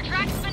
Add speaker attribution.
Speaker 1: Our